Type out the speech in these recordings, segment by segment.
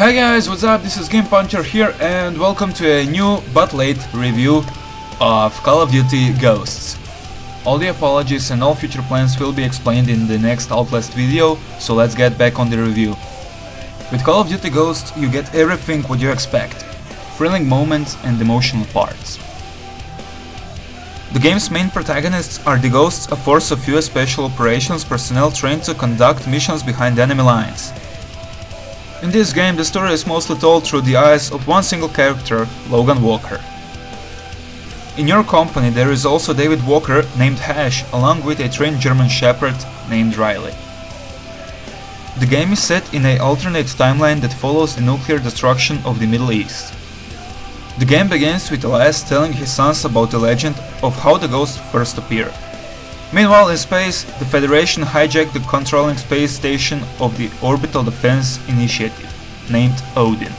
Hi guys, what's up? This is Game Puncher here and welcome to a new but late review of Call of Duty Ghosts. All the apologies and all future plans will be explained in the next Outlast video, so let's get back on the review. With Call of Duty Ghosts you get everything what you expect, thrilling moments and emotional parts. The game's main protagonists are the Ghosts, a force of US Special Operations personnel trained to conduct missions behind enemy lines. In this game the story is mostly told through the eyes of one single character, Logan Walker. In your company there is also David Walker named Hesh along with a trained German Shepherd named Riley. The game is set in a alternate timeline that follows the nuclear destruction of the Middle East. The game begins with Elias telling his sons about the legend of how the ghost first appeared. Meanwhile in space, the Federation hijacked the controlling space station of the Orbital Defense Initiative, named Odin.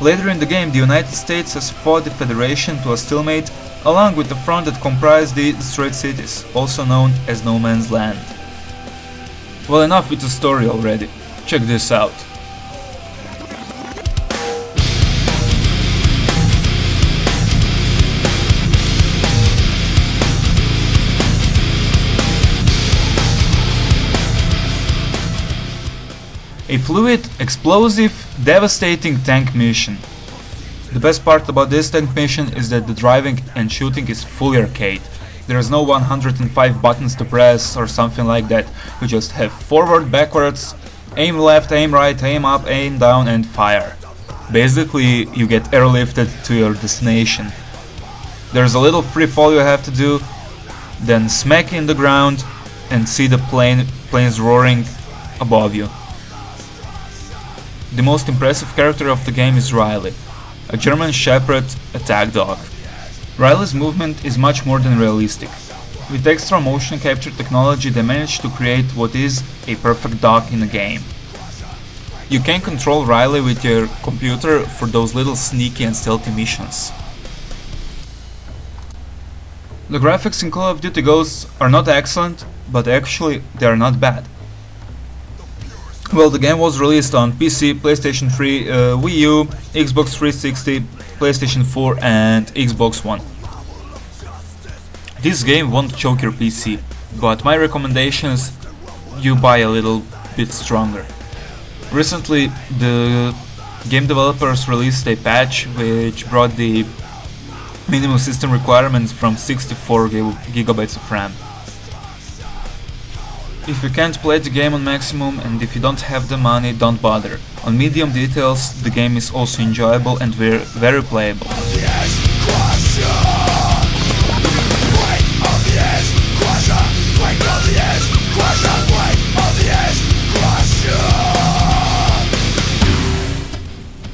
Later in the game, the United States has fought the Federation to a stalemate along with the front that comprised the destroyed cities, also known as No Man's Land. Well enough with the story already, check this out. A fluid, explosive, devastating tank mission. The best part about this tank mission is that the driving and shooting is fully arcade. There is no 105 buttons to press or something like that. You just have forward, backwards, aim left, aim right, aim up, aim down and fire. Basically, you get airlifted to your destination. There's a little free fall you have to do, then smack in the ground and see the plane planes roaring above you. The most impressive character of the game is Riley, a German Shepherd attack dog. Riley's movement is much more than realistic. With extra motion capture technology they managed to create what is a perfect dog in a game. You can control Riley with your computer for those little sneaky and stealthy missions. The graphics in Call of Duty Ghosts are not excellent, but actually they are not bad. Well, the game was released on PC, PlayStation 3, uh, Wii U, Xbox 360, PlayStation 4 and Xbox One. This game won't choke your PC, but my recommendation is you buy a little bit stronger. Recently, the game developers released a patch which brought the minimum system requirements from 64 gigabytes of RAM. If you can't play the game on maximum and if you don't have the money, don't bother. On medium details, the game is also enjoyable and very, very playable.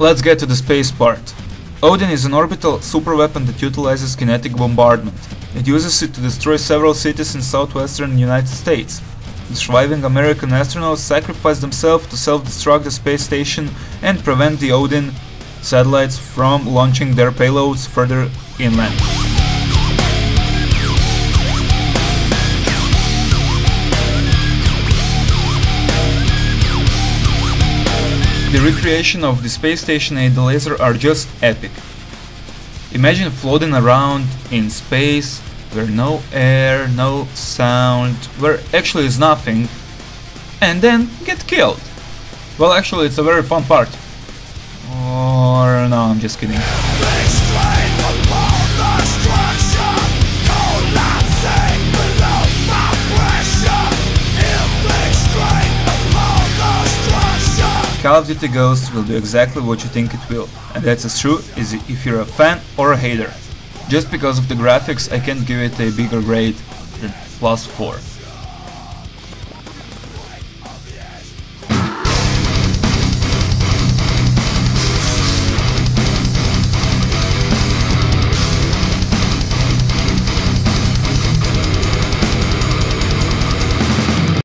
Let's get to the space part. Odin is an orbital superweapon that utilizes kinetic bombardment. It uses it to destroy several cities in southwestern United States. The surviving American astronauts sacrificed themselves to self-destruct the space station and prevent the Odin satellites from launching their payloads further inland. The recreation of the space station and the laser are just epic. Imagine floating around in space where no air, no sound, where actually is nothing, and then get killed. Well, actually, it's a very fun part. Or no, I'm just kidding. Call of Duty Ghosts will do exactly what you think it will, and that's as true as if you're a fan or a hater. Just because of the graphics I can't give it a bigger grade than plus 4.